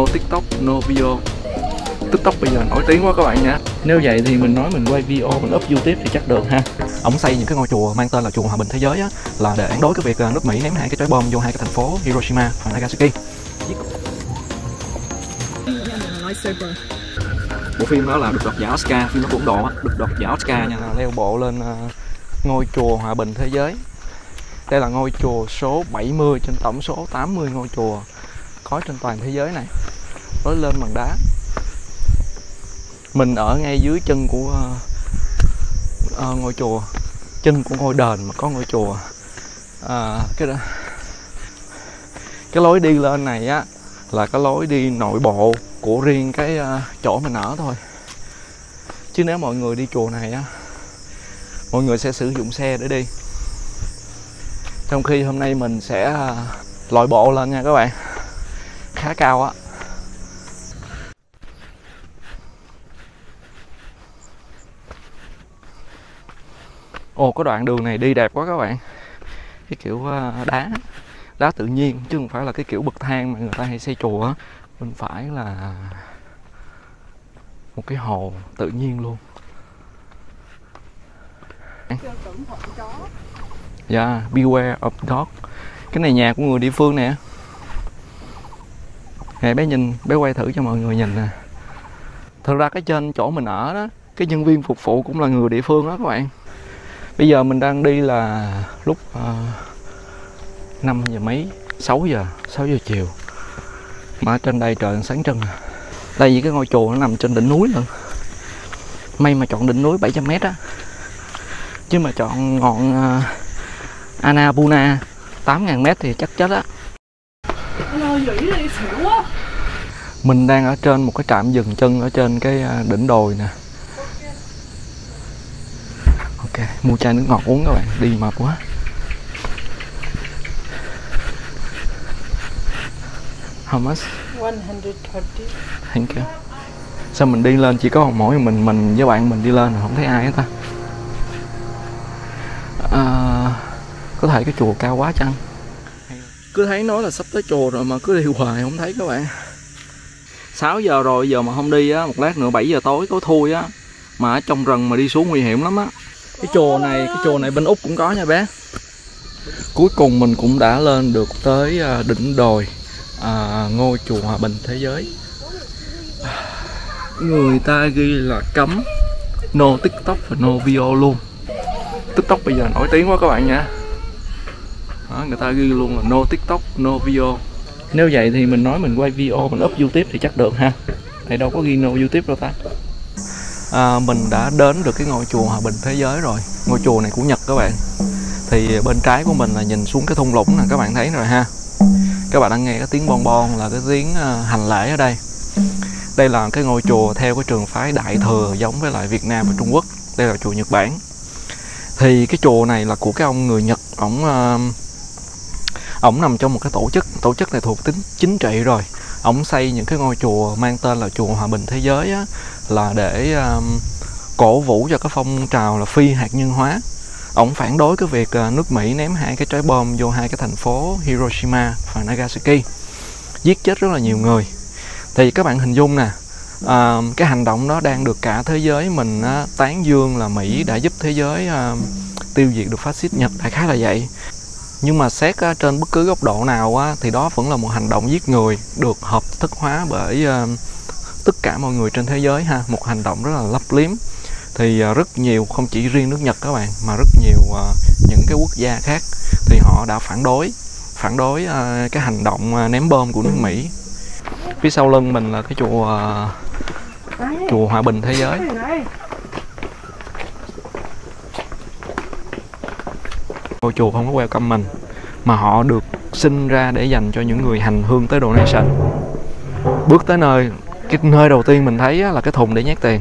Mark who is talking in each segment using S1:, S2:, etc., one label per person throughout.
S1: No TikTok, no video TikTok bây giờ nổi tiếng quá các bạn nha. Nếu vậy thì mình nói mình quay video, mình up YouTube thì chắc được ha. Ông xây những cái ngôi chùa mang tên là chùa Hòa Bình Thế Giới á Là để đối cái việc à, nước Mỹ ném hai cái trái bom vô hai cái thành phố Hiroshima và Nagasaki. Bộ phim đó là được đoạt giải Oscar, phim nó cũng độ Được đoạt giải Oscar nha, leo bộ lên à, ngôi chùa Hòa Bình Thế Giới. Đây là ngôi chùa số 70 trên tổng số 80 ngôi chùa có trên toàn thế giới này Lối lên bằng đá. Mình ở ngay dưới chân của uh, uh, ngôi chùa chân của ngôi đền mà có ngôi chùa. À, cái đó cái lối đi lên này á là cái lối đi nội bộ của riêng cái uh, chỗ mình ở thôi. Chứ nếu mọi người đi chùa này á mọi người sẽ sử dụng xe để đi. Trong khi hôm nay mình sẽ uh, lội bộ lên nha các bạn khá cao á. Ồ có đoạn đường này đi đẹp quá các bạn. Cái kiểu ờ, đá Đá tự nhiên chứ không phải là cái kiểu bậc thang mà người ta hay xây chùa Bên phải là Một cái hồ tự nhiên luôn. Dạ, yeah, beware of dog. Cái này nhà của người địa phương nè. Nè bé nhìn, bé quay thử cho mọi người nhìn nè. Thật ra cái trên chỗ mình ở đó Cái nhân viên phục vụ cũng là người địa phương đó các bạn. Bây giờ mình đang đi là lúc uh, ờ, 5 giờ mấy? 6 giờ. 6 giờ chiều. Mà trên đây trời sáng trưng à. đây những cái ngôi chùa nó nằm trên đỉnh núi luôn may mà chọn đỉnh núi 700 mét á. Chứ mà chọn ngọn uh, Annapurna 8.000 mét thì chắc chết á mình đang ở trên một cái trạm dừng chân ở trên cái ờ, đỉnh đồi nè. Ok mua chai nước ngọt uống các bạn đi mệt quá. How much? 120 Thank you. Sao mình đi lên chỉ có mỗi mình mình với bạn mình đi lên không thấy ai hết ta? À, Có thể cái chùa cao quá chăng? Cứ thấy nói là sắp tới chùa rồi mà cứ đi hoài không thấy các bạn 6 giờ rồi giờ mà không đi á Một lát nữa 7 giờ tối có thui á. Mà ở trong rừng mà đi xuống nguy hiểm lắm á. Cái chùa này cái chùa này bên úc cũng có nha bé. Cuối cùng mình cũng đã lên được tới à, đỉnh đồi à, ngôi chùa hòa bình thế giới. Người ta ghi là cấm. No tiktok và no video luôn. Tiktok bây giờ nổi tiếng quá các bạn nha. Đó, người ta ghi luôn là no tiktok no video nếu vậy thì mình nói mình quay video mình up youtube thì chắc được ha. Này đâu có ghi no youtube đâu ta. À, mình đã đến được cái ngôi chùa Hòa Bình Thế Giới rồi. Ngôi chùa này của Nhật các bạn. Thì bên trái của mình là nhìn xuống cái thung lũng nè các bạn thấy rồi ha. Các bạn đang nghe cái tiếng bon bon là cái tiếng à, hành lễ ở đây. Đây là cái ngôi chùa theo cái trường phái đại thừa giống với lại Việt Nam và Trung Quốc. Đây là chùa Nhật Bản. Thì cái chùa này là của cái ông người Nhật ổng uh, à, ổng nằm trong một cái tổ chức tổ chức này thuộc tính chính trị rồi. Ổng xây những cái ngôi chùa mang tên là chùa Hòa Bình Thế Giới á, là để um, cổ vũ cho cái phong trào là phi hạt nhân hóa. Ổng phản đối cái việc à, nước Mỹ ném hai cái trái bom vô hai cái thành phố Hiroshima và Nagasaki giết chết rất là nhiều người. Thì các bạn hình dung nè uh, cái hành động đó đang được cả thế giới mình uh, tán dương là Mỹ đã giúp thế giới uh, tiêu diệt được phát xít Nhật. Đại khái là vậy nhưng mà xét uh, trên bất cứ góc độ nào uh, thì đó vẫn là một hành động giết người được hợp thức hóa bởi uh, tất cả mọi người trên thế giới ha một hành động rất là lấp liếm. Thì à, rất nhiều không chỉ riêng nước Nhật các bạn mà rất nhiều uh, những cái quốc gia khác thì họ đã phản đối phản đối uh, cái hành động uh, ném bom của nước Mỹ. Phía sau lưng mình là cái chùa uh, chùa Hòa Bình thế giới ngôi chùa không có welcome mình mà họ được sinh ra để dành cho những người hành hương tới donation. Bước tới nơi cái nơi đầu tiên mình thấy là cái thùng để nhét tiền.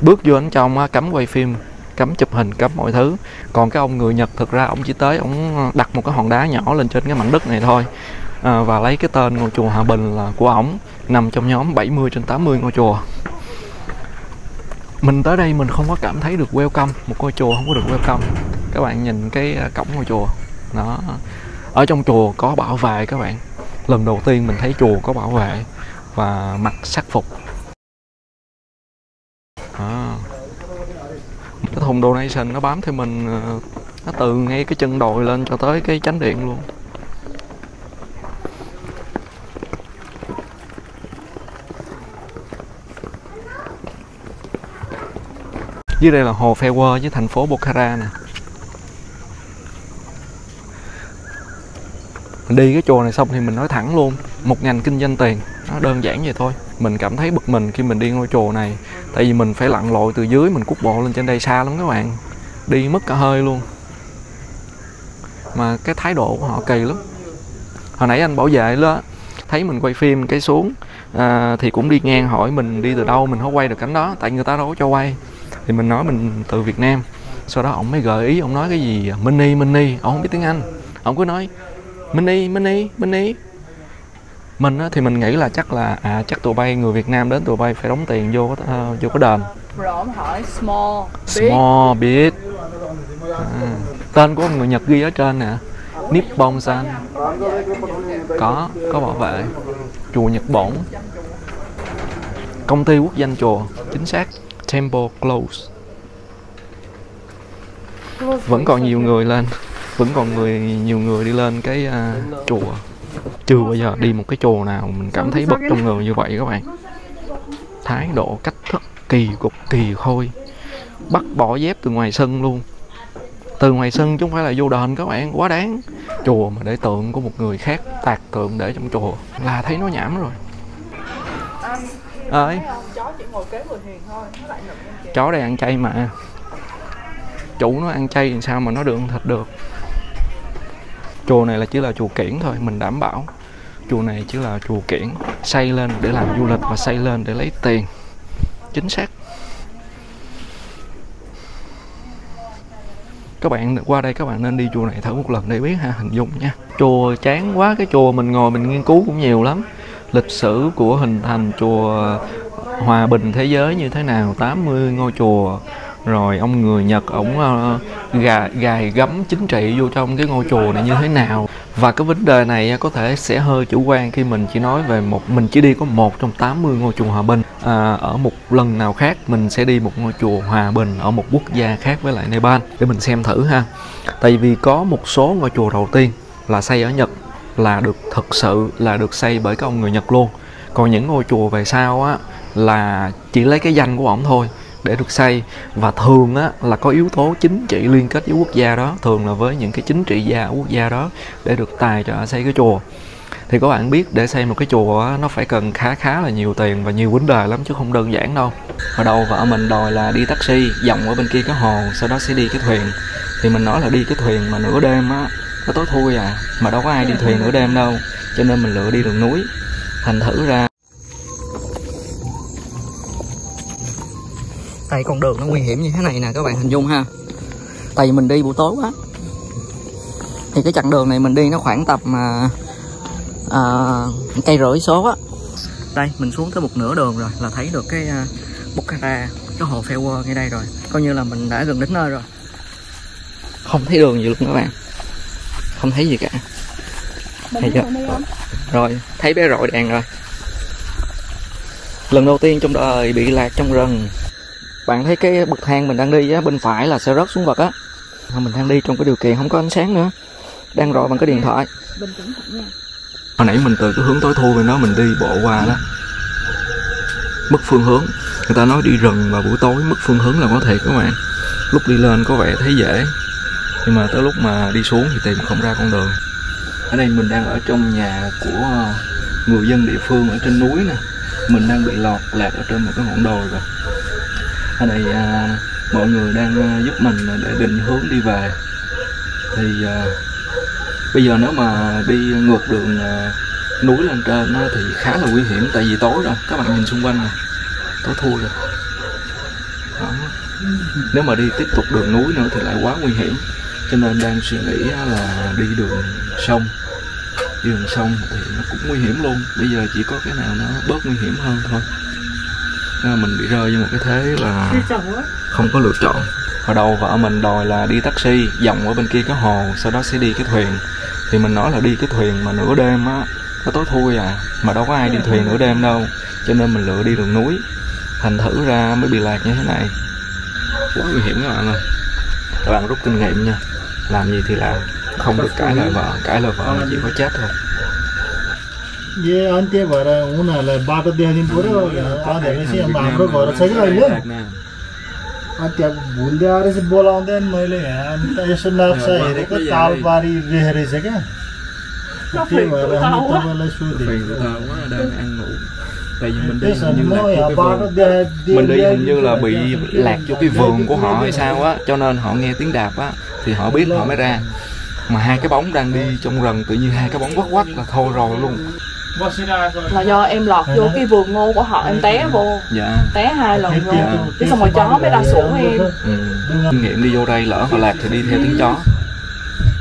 S1: Bước vô bên trong cấm quay phim cấm chụp hình cấm mọi thứ. Còn cái ông người nhật thực ra ông chỉ tới ông đặt một cái hòn đá nhỏ lên trên cái mảnh đất này thôi. À, và lấy cái tên ngôi chùa Hòa Bình là của ổng nằm trong nhóm 70 trên 80 ngôi chùa. Mình tới đây mình không có cảm thấy được welcome một ngôi chùa không có được welcome các bạn nhìn cái à, cổng ngôi chùa. Nó ở trong chùa có bảo vệ các bạn. Lần đầu tiên mình thấy chùa có bảo vệ và mặc sắc phục. À. cái thùng donation nó bám theo mình à, nó từ ngay cái chân đồi lên cho tới cái chánh điện luôn. Dưới đây là hồ Fewer với thành phố Bokhara nè. Mình đi cái chùa này xong thì mình nói thẳng luôn một ngành kinh doanh tiền. Nó đơn giản vậy thôi. Mình cảm thấy bực mình khi mình đi ngôi chùa này tại vì mình phải lặn lội từ dưới mình cút bộ lên trên đây xa lắm các bạn. Đi mất cả hơi luôn. Mà cái thái độ của họ kỳ lắm. Hồi nãy anh bảo vệ đó thấy mình quay phim cái xuống à, thì cũng đi ngang hỏi mình đi từ đâu mình không quay được cảnh đó tại người ta đâu có cho quay. Thì mình nói mình từ Việt Nam. Sau đó ông mới gợi ý ông nói cái gì mini mini ông không biết tiếng Anh. Ông cứ nói mini mini mini mình á, thì mình nghĩ là chắc là à chắc tụi bay người Việt Nam đến tụi bay phải đóng tiền vô uh, vô cái đền.
S2: Rồi ông hỏi small, big
S1: small big à, tên của người Nhật ghi ở trên nè. Nippon San. Có có bảo vệ. Chùa Nhật Bổn. Công ty quốc danh chùa chính xác. Temple Close. Vẫn còn nhiều người lên vẫn còn người nhiều người đi lên cái uh, chùa. Chưa bao giờ đi một cái chùa nào mình cảm thấy bất trong người như vậy các bạn. Thái độ cách thức kỳ cục kỳ khôi. Bắt bỏ dép từ ngoài sân luôn. Từ ngoài sân chứ không phải là vô đền các bạn quá đáng. Chùa mà để tượng của một người khác tạc tượng để trong chùa là thấy nó nhảm rồi. Ơi
S2: chó
S1: chó đây ăn chay mà. Chủ nó ăn chay thì sao mà nó được ăn thịt được? Chùa này là chỉ là chùa kiển thôi, mình đảm bảo. Chùa này chỉ là chùa kiển, xây lên để làm du lịch và xây lên để lấy tiền. Chính xác. Các bạn qua đây các bạn nên đi chùa này thử một lần để biết ha, hình dung nha. Chùa chán quá, cái chùa mình ngồi mình nghiên cứu cũng nhiều lắm. Lịch sử của hình thành chùa hòa bình thế giới như thế nào 80 ngôi chùa rồi ông người Nhật ổng uh, ờ, gà gài gấm chính trị vô trong cái ngôi chùa này như thế nào? Và cái vấn đề này ờ, có thể sẽ hơi chủ quan khi mình chỉ nói về một mình chỉ đi có một trong 80 ngôi chùa hòa bình. À, ở một lần nào khác mình sẽ đi một ngôi chùa hòa bình ở một quốc gia khác với lại Nepal. Để mình xem thử ha. Tại vì có một số ngôi chùa đầu tiên là xây ở Nhật là được thực sự là được xây bởi các ông người Nhật luôn. Còn những ngôi chùa về sau á là chỉ lấy cái danh của ổng thôi để được xây. Và thường á là có yếu tố chính trị liên kết với quốc gia đó. Thường là với những cái chính trị gia ở quốc gia đó để được tài trợ xây cái chùa. Thì các bạn biết để xây một cái chùa á, nó phải cần khá khá là nhiều tiền và nhiều vấn đề lắm chứ không đơn giản đâu. Hồi đầu vợ mình đòi là đi taxi vòng ở bên kia cái hồ sau đó sẽ đi cái thuyền. Thì mình nói là đi cái thuyền mà nửa đêm á nó tối thui à mà đâu có ai đi thuyền nửa đêm đâu. Cho nên mình lựa đi đường núi thành thử ra đây con đường nó nguy hiểm như thế này nè các bạn hình dung ha. Tại vì mình đi buổi tối quá. Thì cái chặng đường này mình đi nó khoảng tầm mà à, cây rưỡi số á. Đây mình xuống tới một nửa đường rồi là thấy được cái uh, Bokhara cái hồ Fewer ngay đây rồi. Coi như là mình đã gần đến nơi rồi. Không thấy đường gì luôn các bạn. Không thấy gì cả. Thấy chưa? rồi thấy bé rọi đèn rồi. Lần đầu tiên trong đời bị lạc trong rừng bạn thấy cái bậc thang mình đang đi á bên phải là sẽ rớt xuống vực á. Mình đang đi trong cái điều kiện không có ánh sáng nữa. Đang rọi bằng cái điện thoại.
S2: Bình tĩnh thật nha.
S1: hồi nãy mình từ cái hướng tối thui bên đó mình đi bộ qua đó. Mất phương hướng. Người ta nói đi rừng vào buổi tối mất phương hướng là có thiệt các bạn. Lúc đi lên có vẻ thấy dễ. Nhưng mà tới lúc mà đi xuống thì tìm không ra con đường. Ở đây mình đang ở trong nhà của người dân địa phương ở trên núi nè. Mình đang bị lọt lạc ở trên một cái ngọn đồi rồi ở đây à, mọi người đang à, giúp mình để định hướng đi về. Thì à, bây giờ nếu mà đi ngược đường à, núi lên trên á, thì khá là nguy hiểm tại vì tối rồi các bạn nhìn xung quanh này tối thui rồi. Đó. nếu mà đi tiếp tục đường núi nữa thì lại quá nguy hiểm cho nên đang suy nghĩ á là đi đường sông. Đi đường sông thì nó cũng nguy hiểm luôn bây giờ chỉ có cái nào nó bớt nguy hiểm hơn thôi mình bị rơi vô một cái thế là không có lựa chọn. Hồi đầu vợ mình đòi là đi taxi vòng ở bên kia cái hồ sau đó sẽ đi cái thuyền. Thì mình nói là đi cái thuyền mà nửa đêm á à, nó tối thui à mà đâu có ai đi thuyền nửa đêm đâu. Cho nên mình lựa đi đường núi. Thành thử ra mới bị lạc như thế này. Quá nguy hiểm các bạn ơi. Các bạn rút kinh nghiệm nha. Làm gì thì làm. Không được cãi lời vợ cãi lời vợ là chỉ có chết thôi
S3: ये अन्त्य भएर उनीहरूलाई बाटो देखाइदिनु पऱ्यो अँध्याएपछि अब हाम्रो घर छ कि अहिले अनि त्यहाँ भुल्दै आएर चाहिँ बोलाउँदै अनि मैले यहाँ अनि त यसो नक्सा हेरेको तालबारी रहेछ क्या त्यही भएर अनि तपाईँलाई सोधेँ
S1: Phiền của thơ quá đang ăn ngủ tại vì mình đi
S3: त्यसो
S1: hình
S3: भने
S1: như
S3: म
S1: lạc vô
S3: यहाँ
S1: cái
S3: बाटो
S1: vườn
S3: देखा
S1: mình đi hình như là bị lạc vô cái vườn của họ hay sao á cho nên họ nghe tiếng đạp á thì họ biết họ mới ra mà hai cái bóng đang đi trong rừng tự nhiên hai cái bóng quắt quắt là thôi rồi luôn
S2: là do em lọt vô cái vườn ngô của họ em té vô.
S1: Dạ.
S2: té hai lần rồi.
S1: dạ.
S2: cái xong rồi chó mới ra sủa
S1: ừ. em. Kinh ừ. nghiệm đi vô đây lỡ mà lạc thì đi theo tiếng chó.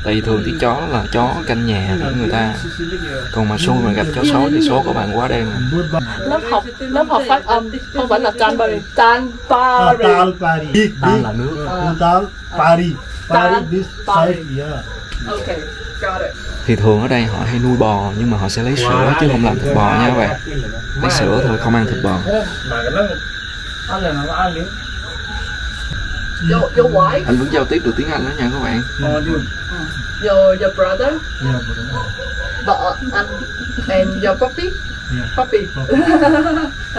S1: Tại vì thường tiếng chó là chó canh nhà của người ta. Còn mà xui mà gặp chó xấu thì số của bạn quá đen.
S2: Lớp học lớp học phát âm không phải là
S3: Canberry
S1: Canberry
S3: tan
S1: là nước.
S3: Tan
S2: Paris
S3: Paris
S2: this
S3: side yeah.
S2: Okay got it
S1: thì thường ở đây họ hay nuôi bò nhưng mà họ sẽ lấy sữa chứ không làm thịt bò nha các bạn. Lấy sữa thôi không ăn thịt bò. Anh vẫn giao tiếp được tiếng anh đó nha các bạn.
S2: Your, your brother. Vợ, anh And your puppy Puppy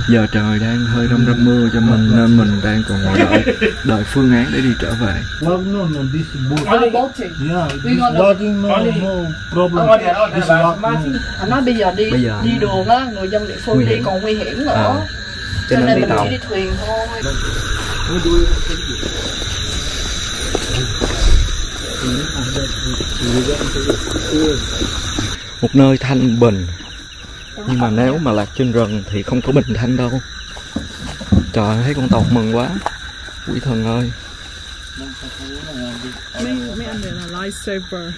S1: giờ trời đang hơi râm râm mưa cho mình nên mình đang còn ngồi đợi đợi phương án để đi trở về.
S3: Well, no, no, this boat.
S2: Only boating
S3: Yeah,
S2: We
S3: this
S2: gonna-
S3: lodging, no, no problem. This walk, no.
S2: Anh nói bây giờ đi
S1: Bây giờ-
S2: đi đường á, người dân địa phương đi còn nguy hiểm nữa.
S1: À,
S2: Cho nên
S1: đi
S2: mình
S1: tàu.
S2: chỉ đi thuyền thôi.
S1: Một nơi thanh bình nhưng mà nếu mà lạc trên rừng thì không có bình thanh đâu. Trời thấy con tàu mừng quá. Quỷ thần ơi.
S2: Mấy, mấy anh này là lifesaver.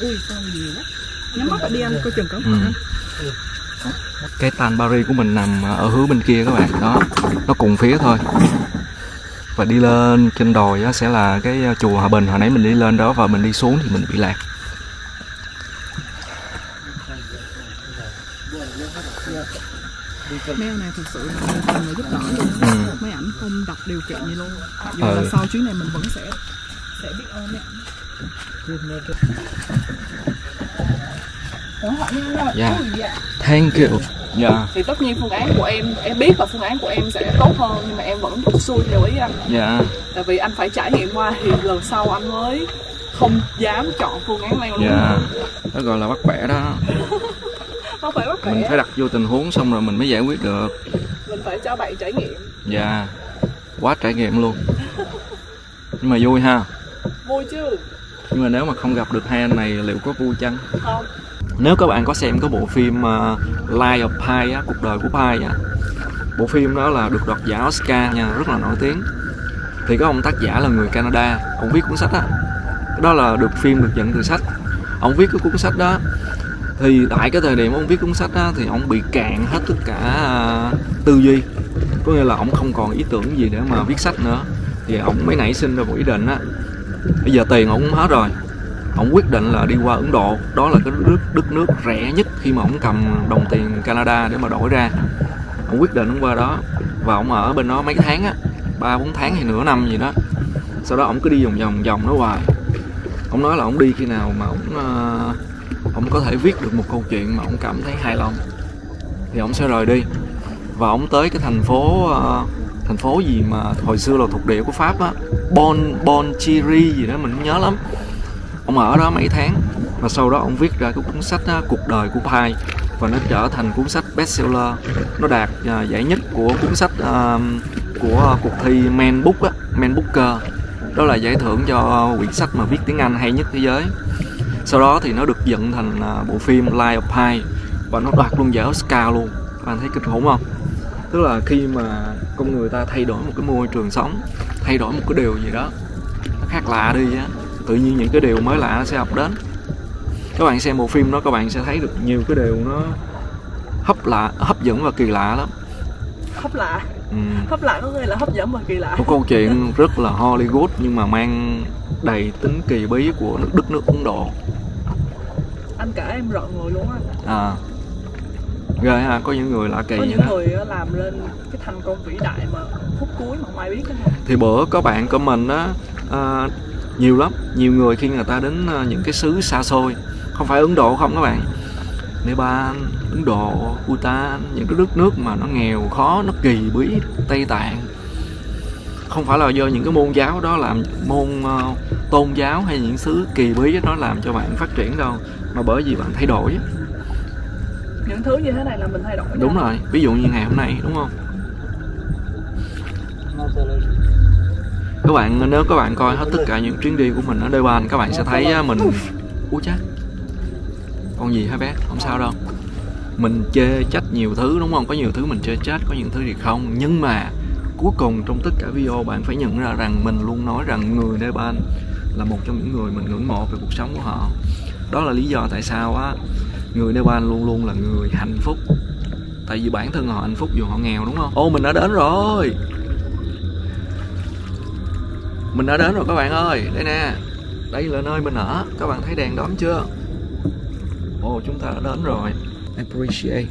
S2: Ui sao nhiều quá. Nhắm mắt đi anh, coi chừng cẩn
S1: Ừ.
S2: thận
S1: cái tan Paris của mình nằm ở hướng bên kia các bạn. Đó nó cùng phía thôi. Và đi lên trên đồi á sẽ là cái chùa Hòa Bình. Hồi nãy mình đi lên đó và mình đi xuống thì mình bị lạc
S2: Mấy anh này thật sự là cần người giúp đỡ luôn
S1: Ừ.
S2: Mấy ảnh không đặt điều kiện gì luôn Mặc dù
S1: Ừ.
S2: là sau chuyến này mình vẫn sẽ sẽ biết ơn mấy ảnh.
S1: Dạ.
S2: Ui, dạ.
S1: thank you dạ
S2: thì tất nhiên phương án của em em biết là phương án của em sẽ tốt hơn nhưng mà em vẫn xui theo ý anh
S1: dạ
S2: tại vì anh phải trải nghiệm qua thì lần sau anh mới không dám chọn phương án này luôn
S1: dạ đó gọi là bắt bẻ đó
S2: bắt
S1: mình phải đặt vô tình huống xong rồi mình mới giải quyết được.
S2: Mình phải cho bạn trải nghiệm.
S1: Dạ. Quá trải nghiệm luôn. Nhưng mà vui ha.
S2: Vui chứ.
S1: Nhưng mà nếu mà không gặp được hai anh này liệu có vui chăng?
S2: Không.
S1: Nếu các bạn có xem cái bộ phim uh, Life of Pi á, cuộc đời của Pi á bộ phim đó là được đoạt giải Oscar nha rất là nổi tiếng. Thì có ông tác giả là người Canada ông viết cuốn sách á. Đó là được phim được dẫn từ sách. Ông viết cái cuốn sách đó thì tại cái thời điểm ông viết cuốn sách á thì ông bị cạn hết tất cả à, tư duy. Có nghĩa là ông không còn ý tưởng gì để mà viết sách nữa. Thì ông mới nảy sinh ra một ý định á. Bây giờ tiền ông cũng hết rồi. Ông quyết định là đi qua Ấn Độ. Đó là cái nước đất nước rẻ nhất khi mà ông cầm đồng tiền Canada để mà đổi ra. Ông quyết định ông qua đó. Và ông ở bên đó mấy tháng á. Ba bốn tháng hay nửa năm gì đó. Sau đó ông cứ đi vòng vòng vòng nó hoài. Ông nói là ông đi khi nào mà ông uh, ông có thể viết được một câu chuyện mà ông cảm thấy hài lòng. Thì ông sẽ rời đi. Và ông tới cái thành phố uh, thành phố gì mà hồi xưa là thuộc địa của Pháp á. Bon Bon Chiri gì đó mình không nhớ lắm. Ông ở đó mấy tháng. Và sau đó ông viết ra cái cuốn sách đó, cuộc đời của Pai và nó trở thành cuốn sách bestseller. Nó đạt uh, giải nhất của cuốn sách uh, của cuộc thi Man Book á, Man Booker. Đó là giải thưởng cho quyển sách mà viết tiếng Anh hay nhất thế giới sau đó thì nó được dựng thành à, bộ phim Life of Pi và nó đoạt luôn giải Oscar luôn. Các bạn thấy kinh khủng không? Tức là khi mà con người ta thay đổi một cái môi trường sống thay đổi một cái điều gì đó nó khác lạ đi á tự nhiên những cái điều mới lạ nó sẽ ập đến. Các bạn xem bộ phim đó các bạn sẽ thấy được nhiều cái điều nó hấp lạ hấp dẫn và kỳ lạ lắm.
S2: Hấp lạ?
S1: Ừ.
S2: hấp lạ có nghĩa là hấp dẫn và kỳ lạ.
S1: Một câu chuyện rất là Hollywood nhưng mà mang đầy tính kỳ bí của nước đất nước Ấn Độ
S2: anh kể em rợn người luôn á.
S1: À. Ghê ha có những người lạ kỳ
S2: có những
S1: đó.
S2: người làm lên cái thành công vĩ đại mà phút cuối mà không ai biết không
S1: thì bữa có bạn comment á à, nhiều lắm. Nhiều người khi người ta đến à, những cái xứ xa xôi. Không phải ấn độ không các bạn. Nepal ấn độ bhutan những cái đất nước mà nó nghèo khó nó kỳ bí tây tạng. Không phải là do những cái môn giáo đó làm môn uh, tôn giáo hay những xứ kỳ bí đó làm cho bạn phát triển đâu mà bởi vì bạn thay đổi.
S2: Những thứ như thế này là mình thay đổi
S1: đúng
S2: nha.
S1: rồi ví dụ như ngày hôm nay đúng không? Các bạn nếu các bạn coi hết tất cả những chuyến đi của mình ở Nepal các bạn sẽ thấy mình ú chắc con gì hả bé? Không sao đâu. Mình chê trách nhiều thứ đúng không? Có nhiều thứ mình chê trách có những thứ thì không. Nhưng mà cuối cùng trong tất cả video bạn phải nhận ra rằng mình luôn nói rằng người Nepal là một trong những người mình ngưỡng mộ về cuộc sống của họ. Đó là lý do tại sao á, người Nepal luôn luôn là người hạnh phúc. Tại vì bản thân họ hạnh phúc dù họ nghèo, đúng không? Ô, mình đã đến rồi. Mình đã đến rồi các bạn ơi. Đây nè. Đây là nơi mình ở. Các bạn thấy đèn đóm chưa? Ồ chúng ta đã đến rồi. Appreciate.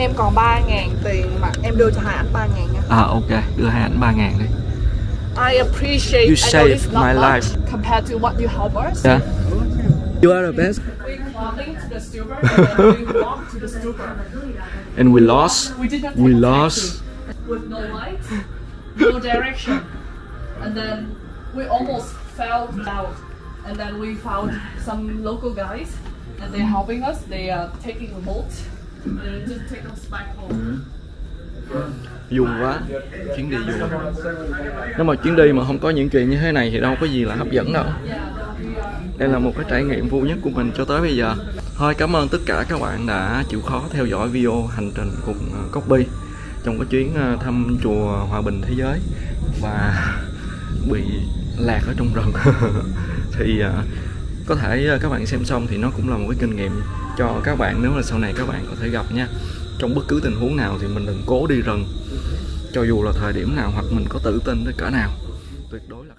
S2: Em đưa cho em mỗi anh. em còn 3 ngàn tiền mà em đưa cho hai anh 3 ngàn nha.
S1: À ok đưa hai ảnh ba ngàn đi.
S2: I appreciate
S1: You saved my life.
S2: compared to what you help us
S1: yeah. You are the best.
S2: We climbing to the stupa and we walk to the stupa
S1: and we lost.
S2: We did not
S1: we lost.
S2: With no light no direction. And then we almost fell out. And then we found some local guys and they're helping us. They are taking a boat Mm-hmm.
S1: dùng quá. Chuyến đi dùng. Nếu mà chuyến đi mà không có những chuyện như thế này thì đâu có gì là hấp dẫn đâu. Đây là một cái trải nghiệm vui nhất của mình cho tới bây giờ. Thôi, cảm ơn tất cả các bạn đã chịu khó theo dõi video hành trình cùng ờ, Copy trong cái chuyến ờ, thăm chùa Hòa Bình Thế Giới và bị lạc ở trong rừng. Thì ờ, có thể ờ, các bạn xem xong thì nó cũng là một cái kinh nghiệm cho các bạn nếu là sau này các bạn có thể gặp nha. Trong bất cứ tình huống nào thì mình đừng cố đi rừng. Cho dù là thời điểm nào hoặc mình có tự tin tới cỡ nào, tuyệt đối là